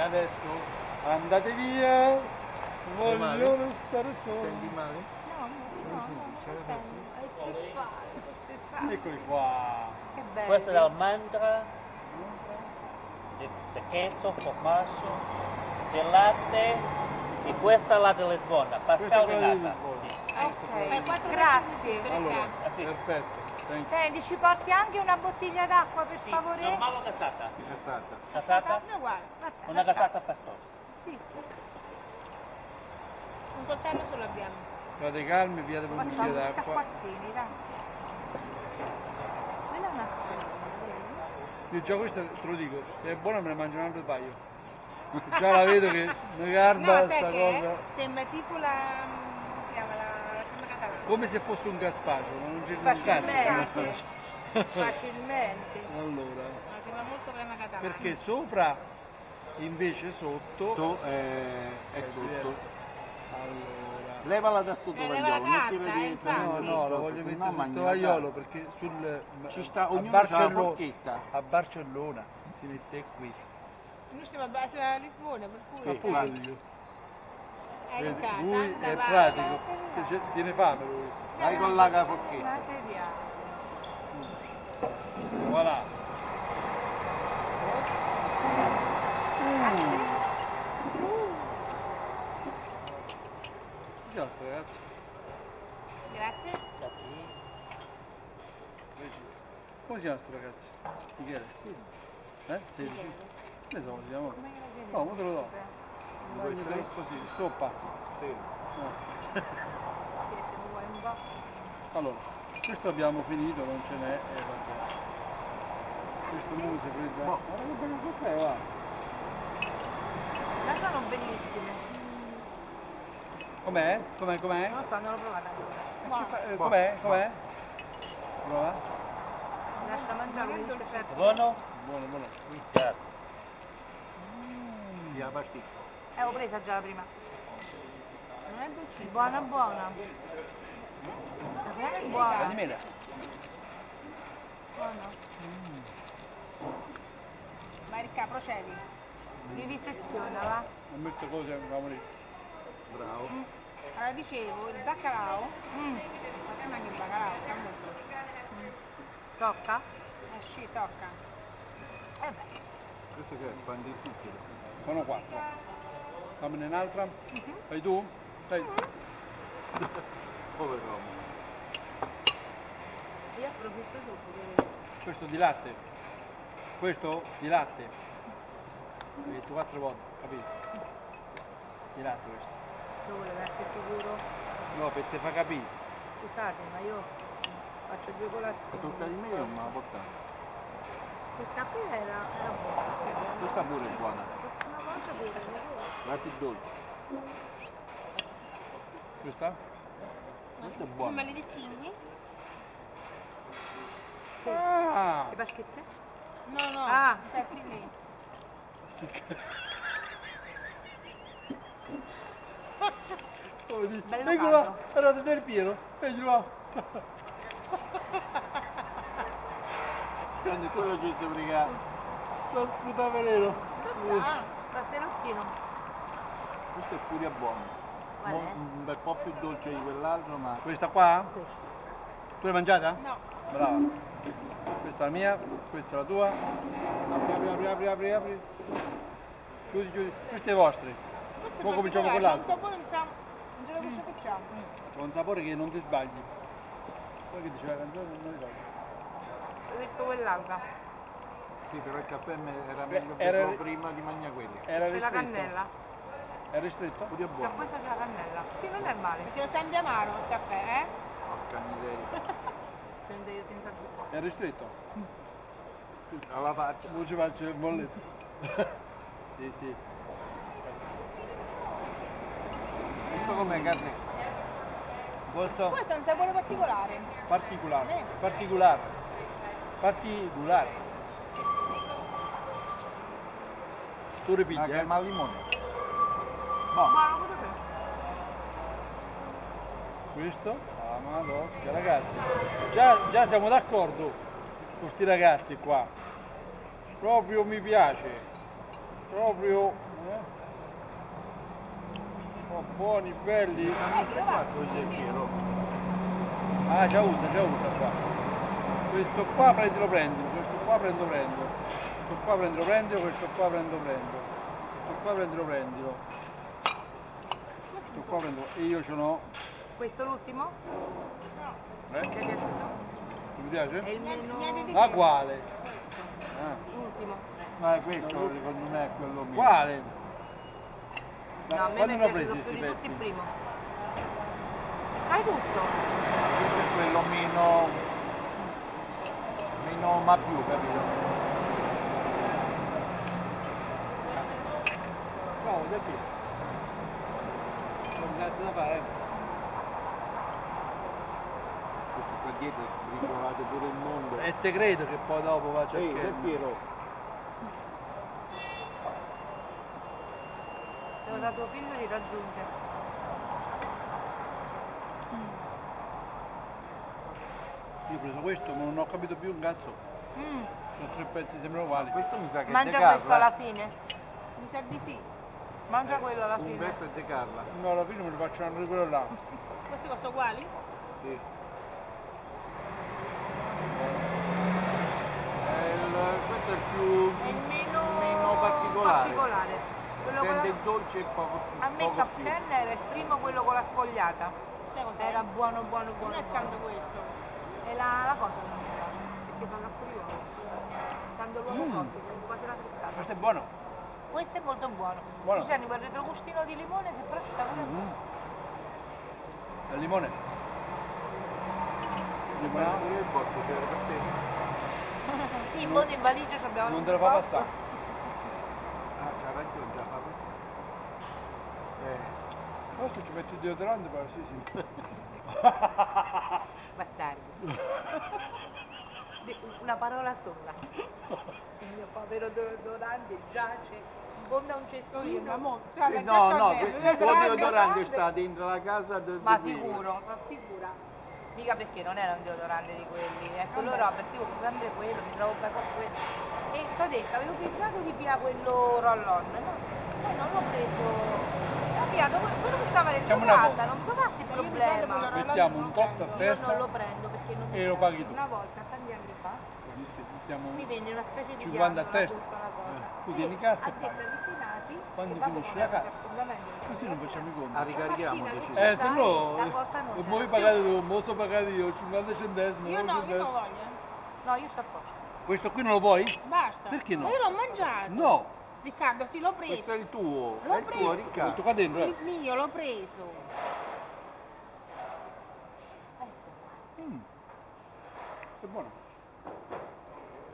Adesso andate via. Voglio male? stare solo. Senti male? No, no, no, no, no. Eccoli qua. Che bello. Questo è l'almendra, di, di queso, formaggio, del latte e questa è la di Lisbona, Questa è pastel di quella di nata. Lisbona. Sì. Ok, quattro grazie. Allora, perfetto. Thank you. Senti, ci porti anche una bottiglia d'acqua per Sì, favore? normale o casata? Cassata. Casata? No, guarda, Aspetta, Una casata per tutti. Sì, un coltello solo abbiamo. State calmi, via di un un d'acqua. acquattini, dai. Quella è una storia, Io già questo te lo dico, se è buona me ne mangio un altro paio. Già la vedo che mi garba No, sta cosa. Sembra tipo la... come si chiama? La, la crema catalana. Come se fosse un gazpacho, ma non c'è un cazzo di Facilmente. Allora, No, sembra molto crema catalana. perché sopra invece sotto Tu eh, è sotto. diverso. Allora, Levala da sotto Eh, tovagliolo, la mettila eh, dentro. no, no, coso, voglio se mettere no sul la tovagliolo perché sul Ci sta, a la Barcello- a Barcellona si mette qui. Noi siamo a Lisbona, per cui... Sì. Appunto. È in casa, lui è pratico, che c'è- tiene fame lui. Vai con la forchetta. Materiale. Voilà. Che altro ragazzi? Grazie. Come si chiama sto ragazzo? Michele? Eh? 16? Ne so come si chiama? No, te lo do. Stoppa. Sì. No. Po'. Allora, questo abbiamo finito, non ce n'è, e vabbè. Questo muse prende. Boh. Guarda che bello caffè, va. Ma sono bellissime. Com'è? Com'è? Com'è? Non lo so, non l'ho provata ancora. Eh, Boh. Com'è? Com'è? Prova? Mi lascia mangiare un dolce Buono? Buono, buono. Grazie. Sì, la pasticca. Eh, ho presa già la prima. Non è dolcissimo. Buona, buona. È. La di mela. Buona. Vai Ricca, procedi. Viviseziona, va? Non metto cose, andiamo lì. Bravo. Allora dicevo, il baccalao, Mm. ma sembra che il baccalao fa molto. Tocca? Eh sì, tocca. Eh beh. Questo che è? Pan di zucchero. Sono quattro. Fammene un'altra. Fai tu? Dai. Povero uomo. Approfitto subito. Questo di latte. Questo di latte. L'ho detto quattro volte, capito? Di latte questo. Dove essere sicuro? No, per te fa capire. Scusate, ma io faccio due colazioni. tocca di me io me la portare. Questa qui era, era buona. Questa pure è buona. Questa una volta pure, La più dolce. Questa? Questa è Come buona. le distingui? Ah! Le paschette? No, no, Ah. i pezzi lì. Oh, di- Bello caldo. là, guardate del Piero. Vedi là. Quando solo ci si brigare. Sta sputando veleno. Ah, Passerottino. Questo è pure buono. È? Un bel po' più dolce di quell'altro, ma Questa qua? Questo. Tu l'hai mangiata? no. Brava. Questa è la mia, questa è la tua. Apri, apri, apri, apri, apri, apri. Chiudi, chiudi. Queste è vostre. Questo Poi cominciamo con l'altro. un sapore, non sa, non ce lo riesce a picciare. C'è un sapore che non ti sbagli. Poi che diceva la canzone non mi ricordo. Ho detto quell'altra. sì, però il caffè era Beh, meglio era- berlo prima di mangiare quelli. Era C'è la ristretto. cannella. È ristretto? Pure è buono. questa c'è la cannella. Sì, non è male. Perché lo senti amaro il caffè, eh? Porca miseria. È ristretto? Alla faccia. Non ci faccio il bolletto. sì, sì. Questo com'è carne? Questo Questo è un sapore particolare. particolare. Eh. Particolare. Particolare. Tu ripigli, eh? al limone. Boh. Questo. Ah, ragazzi. Già, già siamo d'accordo con sti ragazzi qua. Proprio mi piace. Proprio Eh? Oh, buoni, belli. Ah, già usa, già usa qua. Questo qua prendilo, prendilo, questo qua prendo, prendo. Questo qua prendilo, prendilo, questo qua prendo, prendo. Questo qua prendilo, prendilo. Questo qua prendo. Io ce n'ho. Questo l'ultimo? Eh? Ti è piaciuto? Mi piace? È il niente di- Ma quale? Ah, L'ultimo. Ma questo secondo me è quello mio. quale? No, a me mi quando è piaciuto più di tutti pezzi? il primo. Fai tutto. Questo è quello meno... meno ma più, capito? No, del più. Non cazzo da fare. Questo qua dietro sbriciolate pure il mondo. E te credo che poi dopo faccia Ehi, il Del Piero, Ti ho dato figlio di raggiunge. Io ho preso questo ma non ho capito più un cazzo. Mm. Sono tre pezzi sembrano uguali. questo mi sa che è Mangia De Carla. questo alla fine. Mi sa di sì. Mangia quello alla Un fine. pezzo è De Carla. No, alla fine me ne faccio di quello là. Questi sono uguali? Sì. È questo è il più È meno, meno particolare. particolare. Quello con Sente la- il dolce e poco più. A me. 10 era il primo quello con la sfogliata. Era buono, buono, Non buono. è buono. tanto questo. È la, la cosa che non mi piace, perché di uovo. Stando l'uovo Mm. sembra quasi la frittata. Questo è buono. Questo è molto buono. Buono. Ci hanno quel retrogustino di limone che però sta buono. Il limone. Limonata. pure il boccio c'era per te. Sì, in fondo in valigia ci abbiamo Non te lo fa passare. Ah, c'ha ragione, già fa così. Eh. Questo ci metti il deodorante, poi sì, sì. Bastardi. Di- Una parola sola. Il mio povero deodorante giace in fondo a un cestino. mo, Eh, no, no, il tuo deodorante sta dentro la casa del Ma sicuro, ma sicura. Mica perché non era un deodorante di quelli, ecco loro perché io compro sempre quello, mi trovo bene con quello. E sto detto, avevo pensato di via quello roll-on, no? Poi non l'ho preso. Ho piato quello, che stava dentro Facciamo una casa, non di solito problema. Mettiamo non un lo tot a prendo. Io testa. non lo prendo perché non mi E lo paghi tu. Una volta, tanti anni fa, mi venne una specie di 50 a testa. sotto la cosa. Eh, tu tieni cassa e paghi. Vicinati Quando finisce la cassa. Così non facciamo i conti. Ah, ricarichiamo. Eh, se no, la e c'è. voi pagate tu, mo so pagate io 50 centesimi. Io no, io non voglio. eh. No, io sto a posto. Questo qui non lo vuoi? Basta. Perché no? Ma io l'ho mangiato. No, Riccardo, sì, l'ho preso. Questo è il tuo, L'ho è il tuo preso. questo Riccardo. qua dentro, eh. Il mio, l'ho preso. Mm. Questo è buono.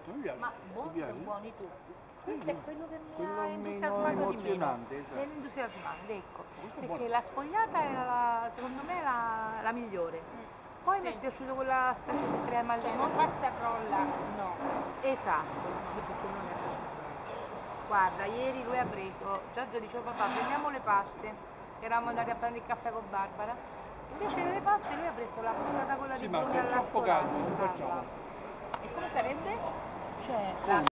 Questo. Ma buoni piace? sono buoni tutti. Questo è quello che mi Quello ha entusiasmato di meno. esatto. È entusiasmante, ecco. Perché la sfogliata era la, secondo me la, la migliore. Poi mi è Sì. piaciuta quella specie di crema al Cioè, non pasta frolla, no. Esatto, perché non è Guarda, ieri lui ha preso, Giorgio diceva papà prendiamo le paste, che eravamo andati a prendere il caffè con Barbara. Invece delle paste lui ha preso la puntata quella Sì, di è alla scolata. E come sarebbe? Cioè, Come?